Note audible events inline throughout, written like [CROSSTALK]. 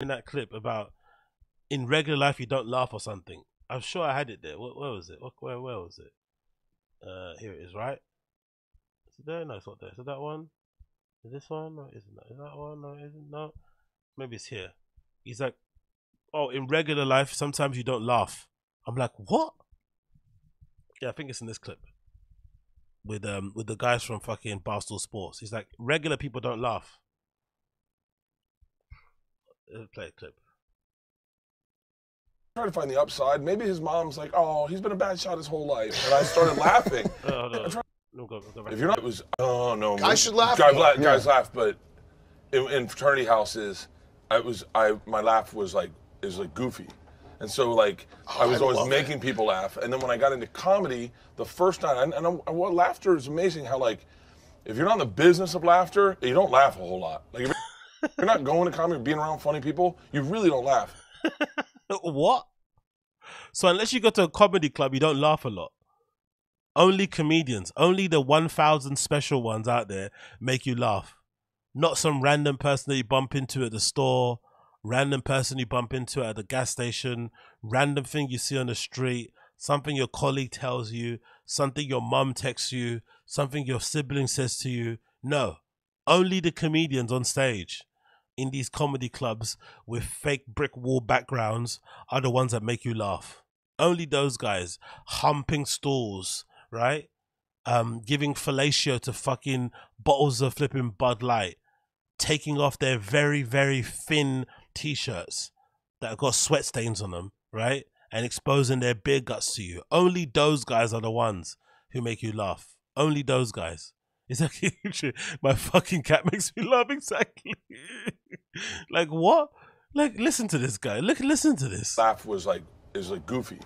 in that clip about in regular life you don't laugh or something. I'm sure I had it there. Where, where was it? Where, where was it? Uh, here it is, right? Is it there? No, it's not there. Is it that one? Is this one? No, isn't that? Is that one? No, isn't no. Maybe it's here. He's like, oh, in regular life, sometimes you don't laugh. I'm like, what? Yeah, I think it's in this clip with um with the guys from fucking Barstool Sports. He's like, regular people don't laugh. Uh, Play a clip. trying to find the upside. Maybe his mom's like, "Oh, he's been a bad shot his whole life," and I started [LAUGHS] laughing. Uh, hold on. No, go, go back. If you're not, it was oh no. Guys should laugh Guys, more. laugh, guys laugh, but in, in fraternity houses, I was I my laugh was like is like goofy, and so like I was I always love making people laugh. And then when I got into comedy, the first time, and, and, and what laughter is amazing. How like if you're not in the business of laughter, you don't laugh a whole lot. Like if you're, not going to comedy, or being around funny people, you really don't laugh. [LAUGHS] what? So unless you go to a comedy club, you don't laugh a lot. Only comedians, only the 1,000 special ones out there make you laugh. Not some random person that you bump into at the store, random person you bump into at the gas station, random thing you see on the street, something your colleague tells you, something your mum texts you, something your sibling says to you. No, only the comedians on stage in these comedy clubs with fake brick wall backgrounds are the ones that make you laugh. Only those guys humping stools, right? Um, giving fellatio to fucking bottles of flipping Bud Light, taking off their very, very thin t shirts that have got sweat stains on them, right? And exposing their beer guts to you. Only those guys are the ones who make you laugh. Only those guys. It's [LAUGHS] true. My fucking cat makes me laugh exactly. [LAUGHS] [LAUGHS] like what? Like listen to this guy. Look listen to this. laugh was like is like goofy.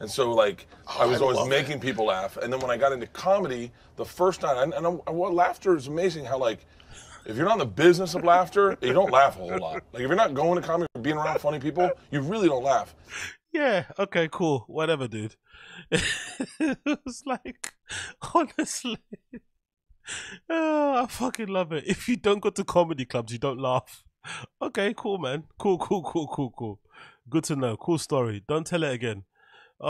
And so like oh, I was I always love making people laugh. And then when I got into comedy, the first time and, and I, what laughter is amazing how like if you're not in the business of laughter, you don't laugh a whole lot. Like if you're not going to comedy or being around funny people, you really don't laugh. Yeah, okay, cool. Whatever, dude. [LAUGHS] it was like honestly. [LAUGHS] Oh, I fucking love it. If you don't go to comedy clubs, you don't laugh. Okay, cool, man. Cool, cool, cool, cool, cool. Good to know. Cool story. Don't tell it again.